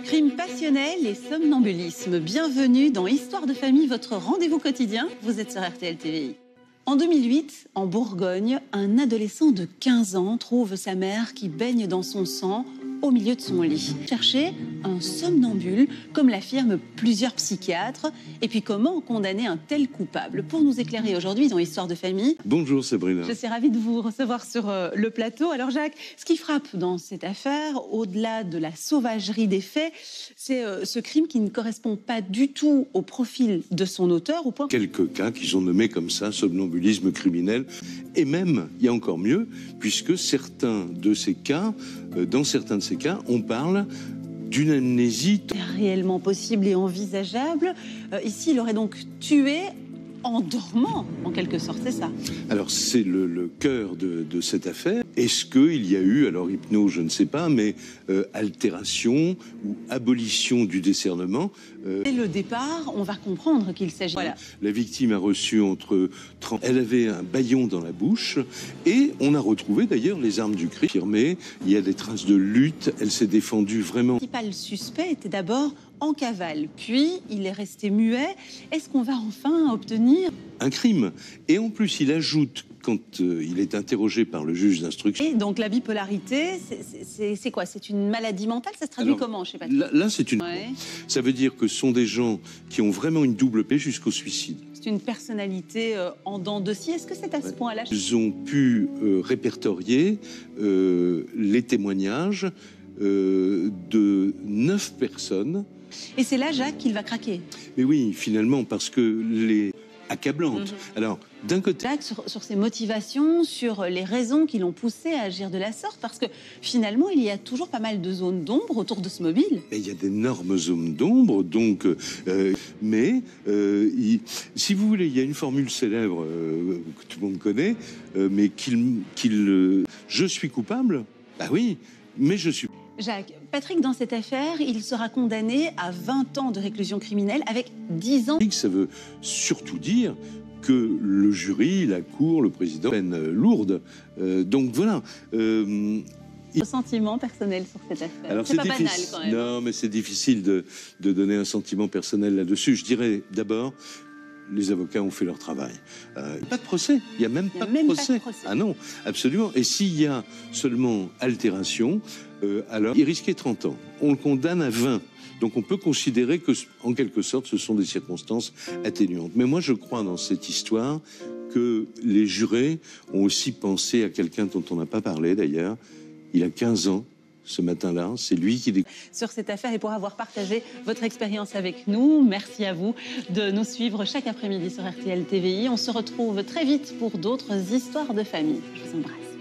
Crime passionnel et somnambulisme. Bienvenue dans Histoire de famille, votre rendez-vous quotidien. Vous êtes sur RTL TVI. En 2008, en Bourgogne, un adolescent de 15 ans trouve sa mère qui baigne dans son sang au milieu de son lit. Chercher un somnambule, comme l'affirment plusieurs psychiatres. Et puis comment condamner un tel coupable Pour nous éclairer aujourd'hui dans Histoire de famille. Bonjour Sabrina. Je suis ravie de vous recevoir sur euh, le plateau. Alors Jacques, ce qui frappe dans cette affaire, au-delà de la sauvagerie des faits, c'est euh, ce crime qui ne correspond pas du tout au profil de son auteur. Au point... Quelques cas qui sont nommés comme ça, somnambulisme criminel. Et même, il y a encore mieux, puisque certains de ces cas, dans certains de ces cas, on parle d'une amnésie. Réellement possible et envisageable. Euh, ici, il aurait donc tué en dormant, en quelque sorte, c'est ça Alors, c'est le, le, cœur de, de cette affaire. Est-ce qu'il y a eu, alors hypnose, je ne sais pas, mais euh, altération ou abolition du discernement euh... Dès le départ, on va comprendre qu'il s'agit. Voilà. La victime a reçu entre 30. Elle avait un baillon dans la bouche et on a retrouvé d'ailleurs les armes du crime. Il y a des traces de lutte. Elle s'est défendue vraiment. Le principal suspect était d'abord en cavale, puis il est resté muet. Est-ce qu'on va enfin obtenir un crime Et en plus, il ajoute quand euh, il est interrogé par le juge d'instruction. Et donc la bipolarité, c'est quoi? C'est une maladie mentale? Ça se traduit Alors, comment chez Là, là c'est une. Ouais. Ça veut dire que ce sont des gens qui ont vraiment une double paix jusqu'au suicide. C'est une personnalité euh, en dents de scie. Est-ce que c'est à ce point-là? Ils ont pu euh, répertorier les témoignages de neuf personnes. Et c'est là, Jacques, qu'il va craquer? Mais oui, finalement, parce que les accablantes. Mhm. Alors, d'un côté, sur, sur ses motivations, sur les raisons qui l'ont poussé à agir de la sorte, parce que finalement, il y a toujours pas mal de zones d'ombre autour de ce mobile. il y a d'énormes zones d'ombre, donc, euh, mais euh, il- si vous voulez, il y a une formule célèbre euh, que tout le monde connaît, mais qu'il, qu'il, je suis coupable. Bah oui, mais je suis. Jacques, Patrick, dans cette affaire, il sera condamné à 20 ans de réclusion criminelle avec 10 ans. Ça veut surtout dire que le jury, la cour, le président, peine euh, lourde. Euh, donc voilà. Euh, sentiment personnel sur cette affaire. Alors c'est pas difficile. banal quand même. Non, mais c'est difficile de, de donner un sentiment personnel là-dessus. Je dirais d'abord, les avocats ont fait leur travail. Euh, pas de procès. Il n'y a même, Il y a pas, même de pas de procès. procès. Ah non, absolument. Et s'il y a seulement altération, euh, alors il risquait 30 ans. On le condamne à 20. Donc on peut considérer que, en quelque sorte, ce sont des circonstances atténuantes. Mais moi, je crois dans cette histoire que les jurés ont aussi pensé à quelqu'un dont on n'a pas parlé d'ailleurs. Il a 15 ans ce matin-là. C'est lui qui découvre. sur cette affaire et pour avoir partagé votre expérience avec nous. Merci à vous de nous suivre chaque après-midi sur RTL TVI. On se retrouve très vite pour d'autres histoires de famille. Je vous embrasse.